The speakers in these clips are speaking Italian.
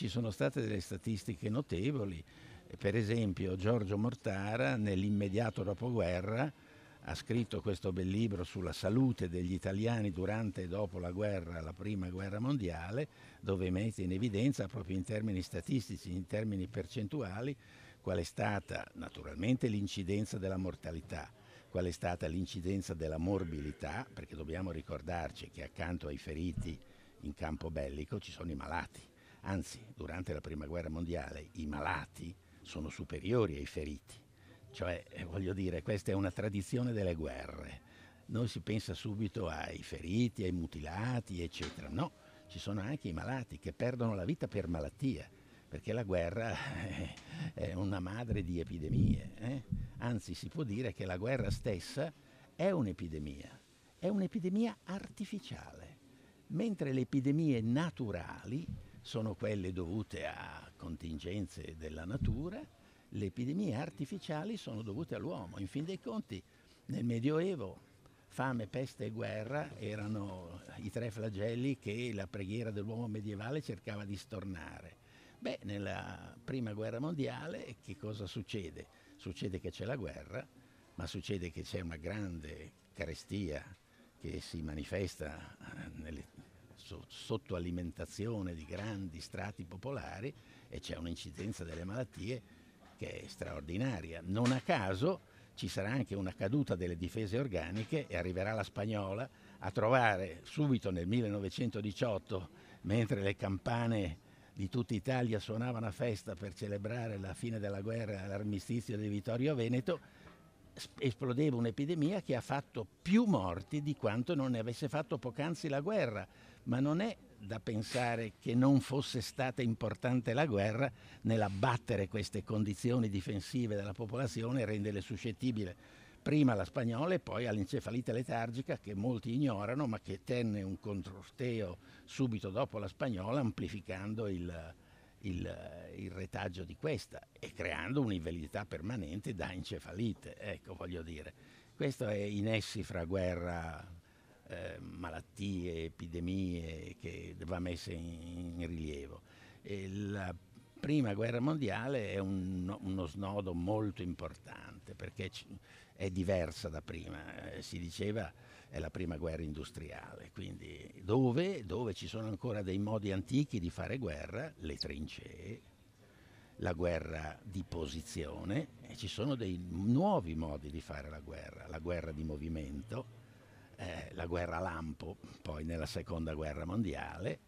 ci sono state delle statistiche notevoli, per esempio Giorgio Mortara nell'immediato dopoguerra ha scritto questo bel libro sulla salute degli italiani durante e dopo la guerra, la prima guerra mondiale, dove mette in evidenza proprio in termini statistici, in termini percentuali, qual è stata naturalmente l'incidenza della mortalità, qual è stata l'incidenza della morbilità, perché dobbiamo ricordarci che accanto ai feriti in campo bellico ci sono i malati, anzi durante la prima guerra mondiale i malati sono superiori ai feriti, cioè eh, voglio dire questa è una tradizione delle guerre, noi si pensa subito ai feriti, ai mutilati eccetera, no, ci sono anche i malati che perdono la vita per malattia perché la guerra è una madre di epidemie, eh? anzi si può dire che la guerra stessa è un'epidemia, è un'epidemia artificiale, mentre le epidemie naturali sono quelle dovute a contingenze della natura, le epidemie artificiali sono dovute all'uomo. In fin dei conti, nel Medioevo, fame, peste e guerra erano i tre flagelli che la preghiera dell'uomo medievale cercava di stornare. Beh, nella prima guerra mondiale che cosa succede? Succede che c'è la guerra, ma succede che c'è una grande carestia che si manifesta eh, nelle, so, sottoalimentazione di grandi strati popolari e c'è un'incidenza delle malattie che è straordinaria. Non a caso ci sarà anche una caduta delle difese organiche e arriverà la spagnola a trovare subito nel 1918, mentre le campane di tutta Italia suonavano a festa per celebrare la fine della guerra, l'armistizio di Vittorio Veneto, esplodeva un'epidemia che ha fatto più morti di quanto non ne avesse fatto poc'anzi la guerra, ma non è da pensare che non fosse stata importante la guerra nell'abbattere queste condizioni difensive della popolazione e renderle suscettibili prima alla spagnola e poi all'encefalite letargica che molti ignorano ma che tenne un controsteo subito dopo la spagnola amplificando il, il, il retaggio di questa e creando un'invalidità permanente da encefalite, ecco voglio dire. Questo è in essi fra guerra, eh, malattie, epidemie che va messa in, in rilievo. E la prima guerra mondiale è un, uno snodo molto importante perché è diversa da prima, eh, si diceva è la prima guerra industriale, quindi dove, dove ci sono ancora dei modi antichi di fare guerra, le trincee, la guerra di posizione e ci sono dei nuovi modi di fare la guerra, la guerra di movimento, eh, la guerra lampo poi nella seconda guerra mondiale,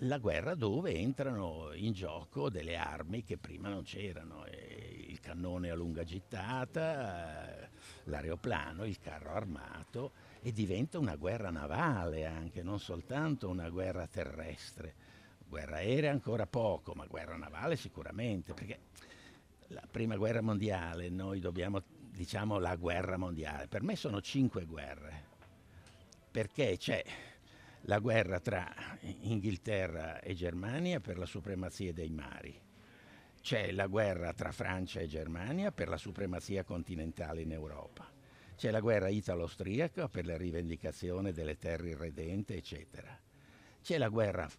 la guerra dove entrano in gioco delle armi che prima non c'erano, cannone a lunga gittata, l'aeroplano, il carro armato e diventa una guerra navale anche, non soltanto una guerra terrestre. Guerra aerea ancora poco, ma guerra navale sicuramente, perché la prima guerra mondiale, noi dobbiamo, diciamo la guerra mondiale, per me sono cinque guerre, perché c'è la guerra tra Inghilterra e Germania per la supremazia dei mari. C'è la guerra tra Francia e Germania per la supremazia continentale in Europa. C'è la guerra italo-austriaca per la rivendicazione delle terre irredente, eccetera. C'è la guerra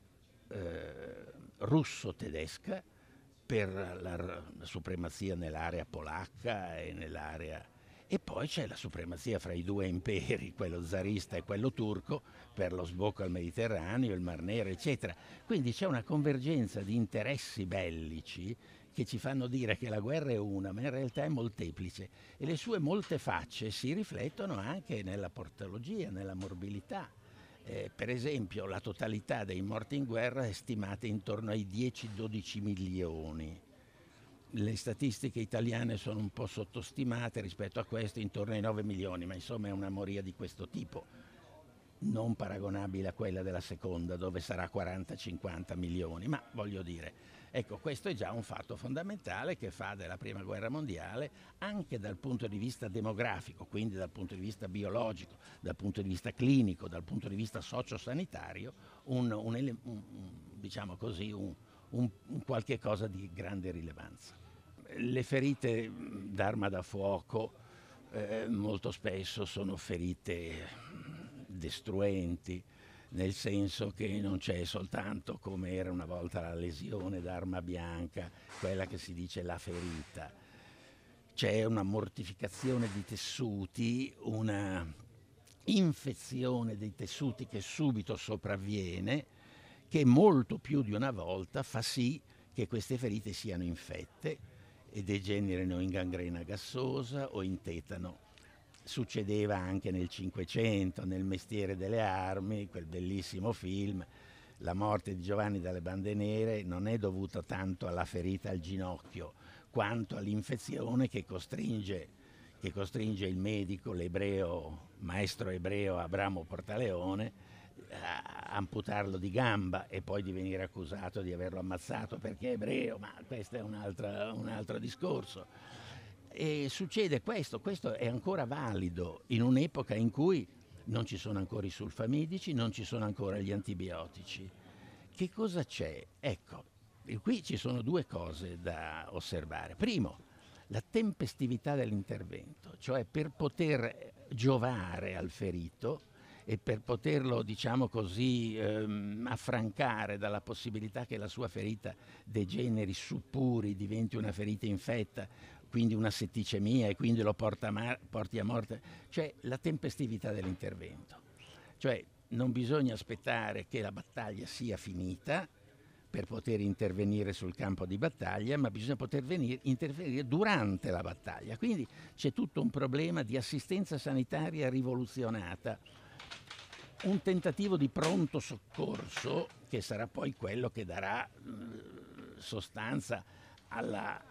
eh, russo-tedesca per la, la supremazia nell'area polacca e nell'area e poi c'è la supremazia fra i due imperi, quello zarista e quello turco, per lo sbocco al Mediterraneo, il Mar Nero, eccetera. Quindi c'è una convergenza di interessi bellici che ci fanno dire che la guerra è una, ma in realtà è molteplice e le sue molte facce si riflettono anche nella portologia, nella morbilità. Eh, per esempio la totalità dei morti in guerra è stimata intorno ai 10-12 milioni le statistiche italiane sono un po' sottostimate rispetto a questo, intorno ai 9 milioni, ma insomma è una moria di questo tipo, non paragonabile a quella della seconda dove sarà 40-50 milioni, ma voglio dire, ecco questo è già un fatto fondamentale che fa della prima guerra mondiale anche dal punto di vista demografico, quindi dal punto di vista biologico, dal punto di vista clinico, dal punto di vista sociosanitario, un, un, un, diciamo così, un, un, un qualche cosa di grande rilevanza. Le ferite d'arma da fuoco eh, molto spesso sono ferite destruenti, nel senso che non c'è soltanto come era una volta la lesione d'arma bianca, quella che si dice la ferita, c'è una mortificazione di tessuti, una infezione dei tessuti che subito sopravviene, che molto più di una volta fa sì che queste ferite siano infette e degenerino in gangrena gassosa o in tetano succedeva anche nel Cinquecento, nel Mestiere delle Armi, quel bellissimo film. La morte di Giovanni dalle Bande Nere non è dovuta tanto alla ferita al ginocchio, quanto all'infezione che costringe, che costringe il medico, l'ebreo, maestro ebreo Abramo Portaleone, amputarlo di gamba e poi di venire accusato di averlo ammazzato perché è ebreo, ma questo è un altro, un altro discorso e succede questo, questo è ancora valido in un'epoca in cui non ci sono ancora i sulfamidici, non ci sono ancora gli antibiotici. Che cosa c'è? Ecco, qui ci sono due cose da osservare. Primo, la tempestività dell'intervento, cioè per poter giovare al ferito e per poterlo, diciamo così, ehm, affrancare dalla possibilità che la sua ferita degeneri, suppuri, diventi una ferita infetta quindi una setticemia e quindi lo porta a porti a morte, cioè la tempestività dell'intervento. Cioè non bisogna aspettare che la battaglia sia finita per poter intervenire sul campo di battaglia, ma bisogna poter venire, intervenire durante la battaglia. Quindi c'è tutto un problema di assistenza sanitaria rivoluzionata, un tentativo di pronto soccorso che sarà poi quello che darà mh, sostanza alla,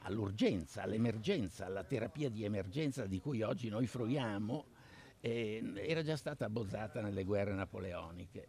all'urgenza, all'emergenza, alla terapia di emergenza di cui oggi noi fruiamo, eh, era già stata abbozzata nelle guerre napoleoniche.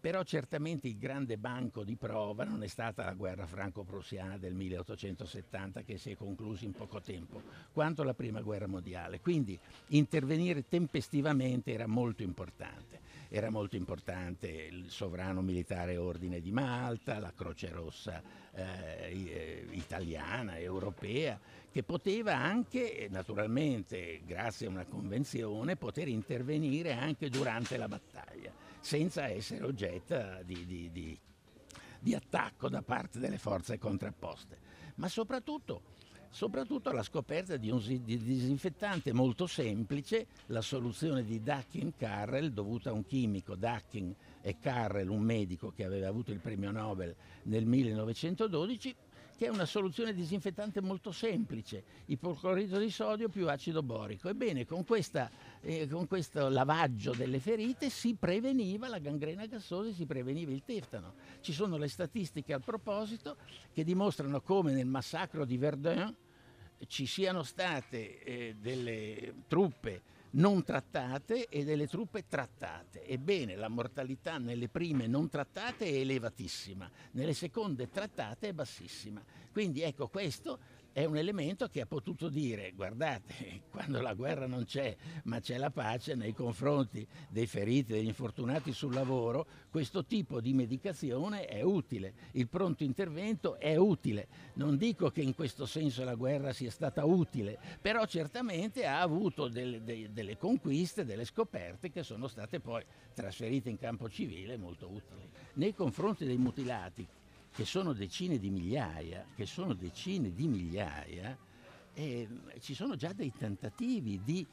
Però certamente il grande banco di prova non è stata la guerra franco-prussiana del 1870 che si è conclusa in poco tempo, quanto la prima guerra mondiale. Quindi intervenire tempestivamente era molto importante. Era molto importante il sovrano militare ordine di Malta, la Croce Rossa eh, eh, italiana, europea, che poteva anche, naturalmente, grazie a una convenzione, poter intervenire anche durante la battaglia, senza essere oggetto di, di, di, di attacco da parte delle forze contrapposte. Ma soprattutto soprattutto la scoperta di un disinfettante molto semplice, la soluzione di Dackin-Carrel dovuta a un chimico, Dackin e Carrel, un medico che aveva avuto il premio Nobel nel 1912, che è una soluzione disinfettante molto semplice, ipoclorito di sodio più acido borico. Ebbene, con, questa, eh, con questo lavaggio delle ferite si preveniva la gangrena gassosa e si preveniva il teftano. Ci sono le statistiche al proposito che dimostrano come nel massacro di Verdun ci siano state eh, delle truppe non trattate e delle truppe trattate. Ebbene, la mortalità nelle prime non trattate è elevatissima, nelle seconde trattate è bassissima. Quindi ecco questo è un elemento che ha potuto dire guardate quando la guerra non c'è ma c'è la pace nei confronti dei feriti, degli infortunati sul lavoro, questo tipo di medicazione è utile, il pronto intervento è utile. Non dico che in questo senso la guerra sia stata utile, però certamente ha avuto delle, delle, delle conquiste, delle scoperte che sono state poi trasferite in campo civile molto utili. Nei confronti dei mutilati che sono decine di migliaia, che sono decine di migliaia, eh, ci sono già dei tentativi di,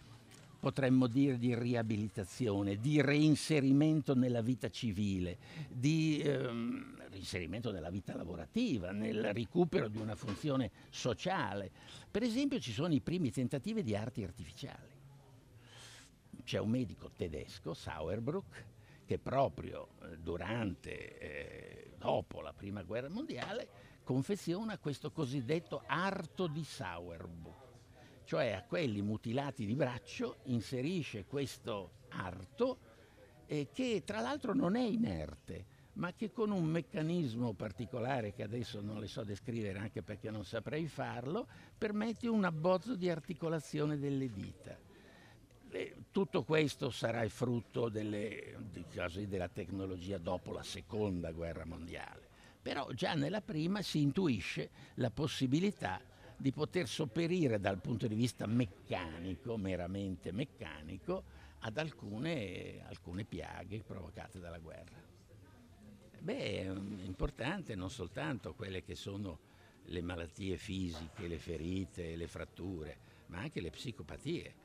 potremmo dire, di riabilitazione, di reinserimento nella vita civile, di ehm, reinserimento nella vita lavorativa, nel recupero di una funzione sociale. Per esempio ci sono i primi tentativi di arti artificiali. C'è un medico tedesco, Sauerbruck, che proprio eh, durante, eh, dopo la prima guerra mondiale, confeziona questo cosiddetto arto di Sauerbuch, cioè a quelli mutilati di braccio inserisce questo arto eh, che tra l'altro non è inerte, ma che con un meccanismo particolare che adesso non le so descrivere anche perché non saprei farlo, permette un abbozzo di articolazione delle dita tutto questo sarà il frutto delle, della tecnologia dopo la seconda guerra mondiale, però già nella prima si intuisce la possibilità di poter sopperire dal punto di vista meccanico, meramente meccanico, ad alcune, alcune piaghe provocate dalla guerra. Beh, è importante non soltanto quelle che sono le malattie fisiche, le ferite, le fratture, ma anche le psicopatie.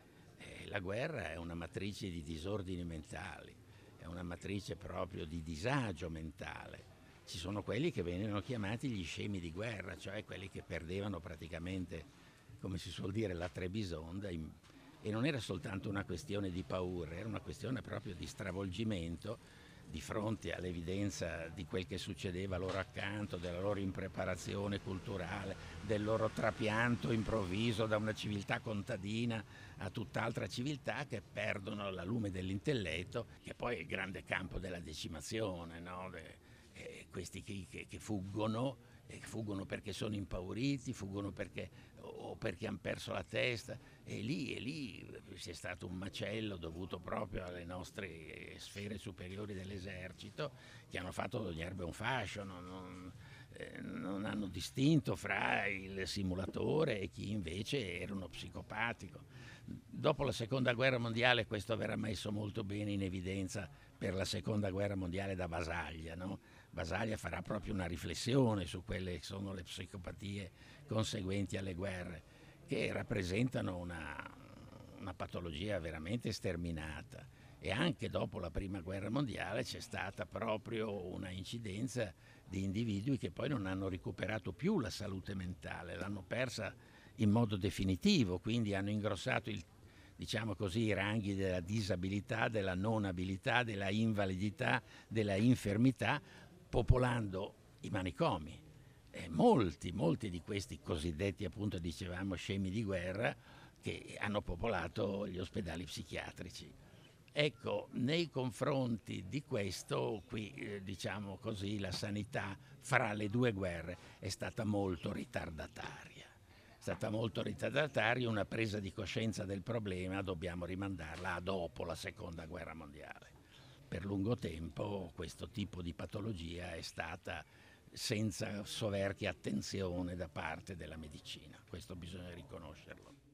La guerra è una matrice di disordini mentali, è una matrice proprio di disagio mentale. Ci sono quelli che venivano chiamati gli scemi di guerra, cioè quelli che perdevano praticamente, come si suol dire, la trebisonda. E non era soltanto una questione di paura, era una questione proprio di stravolgimento di fronte all'evidenza di quel che succedeva loro accanto, della loro impreparazione culturale, del loro trapianto improvviso da una civiltà contadina a tutt'altra civiltà che perdono la lume dell'intelletto, che poi è il grande campo della decimazione, no? De, eh, questi che, che, che fuggono, eh, fuggono perché sono impauriti, fuggono perché, o perché hanno perso la testa e lì, e lì c'è stato un macello dovuto proprio alle nostre sfere superiori dell'esercito che hanno fatto d'ogni erba un fascio, non, non, eh, non, hanno distinto fra il simulatore e chi invece era uno psicopatico. Dopo la seconda guerra mondiale questo verrà messo molto bene in evidenza per la seconda guerra mondiale da Basaglia. No? Basaglia farà proprio una riflessione su quelle che sono le psicopatie conseguenti alle guerre che rappresentano una, una patologia veramente sterminata. E anche dopo la prima guerra mondiale c'è stata proprio una incidenza di individui che poi non hanno recuperato più la salute mentale, l'hanno persa in modo definitivo, quindi hanno ingrossato il, diciamo così, i ranghi della disabilità, della non abilità, della invalidità, della infermità, popolando i manicomi eh, molti, molti di questi cosiddetti, appunto dicevamo, scemi di guerra che hanno popolato gli ospedali psichiatrici. Ecco, nei confronti di questo, qui eh, diciamo così, la sanità fra le due guerre è stata molto ritardataria. È stata molto ritardataria, una presa di coscienza del problema dobbiamo rimandarla a dopo la seconda guerra mondiale. Per lungo tempo questo tipo di patologia è stata senza soverchia attenzione da parte della medicina, questo bisogna riconoscerlo.